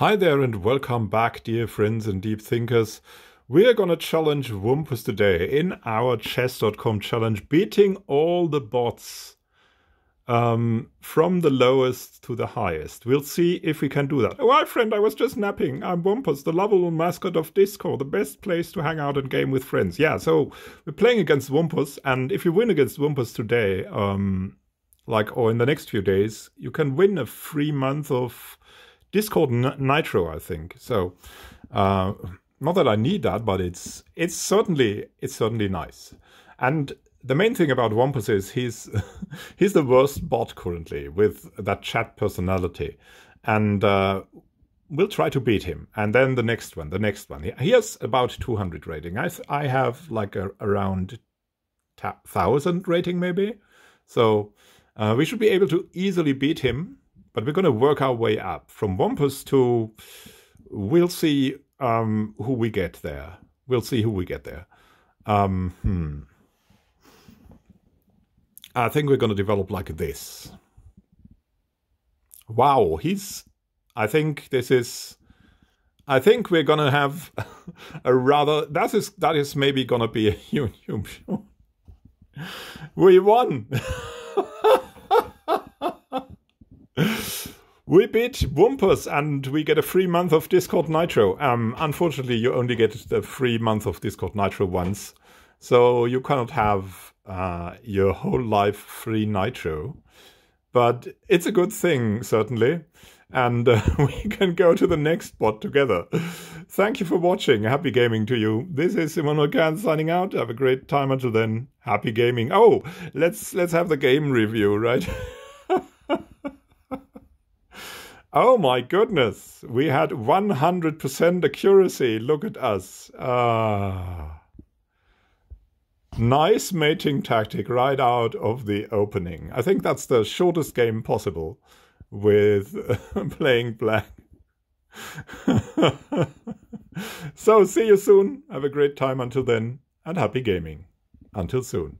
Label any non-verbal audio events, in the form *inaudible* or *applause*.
Hi there and welcome back, dear friends and deep thinkers. We're gonna challenge Wumpus today in our chess.com challenge, beating all the bots um, from the lowest to the highest. We'll see if we can do that. Oh, hi friend, I was just napping. I'm Wumpus, the lovable mascot of Discord, the best place to hang out and game with friends. Yeah, so we're playing against Wumpus, and if you win against Wumpus today, um, like or in the next few days, you can win a free month of Discord Nitro, I think. So, uh, not that I need that, but it's it's certainly it's certainly nice. And the main thing about Wumpus is he's *laughs* he's the worst bot currently with that chat personality, and uh, we'll try to beat him. And then the next one, the next one. He has about 200 rating. I I have like a, around thousand rating maybe. So uh, we should be able to easily beat him but we're going to work our way up from Wumpus to. We'll see um, who we get there. We'll see who we get there. Um, hmm. I think we're going to develop like this. Wow, he's. I think this is. I think we're gonna have *laughs* a rather. That is that is maybe gonna be a *laughs* huge. we won. *laughs* We beat Wumpus and we get a free month of Discord Nitro. Um, unfortunately, you only get the free month of Discord Nitro once. So you cannot have uh, your whole life free Nitro. But it's a good thing, certainly. And uh, *laughs* we can go to the next bot together. Thank you for watching. Happy gaming to you. This is Immanuel Can signing out. Have a great time until then. Happy gaming. Oh, let's let's have the game review, right? *laughs* Oh my goodness, we had 100% accuracy. Look at us. Ah. Nice mating tactic right out of the opening. I think that's the shortest game possible with *laughs* playing black. *laughs* so see you soon. Have a great time until then and happy gaming. Until soon.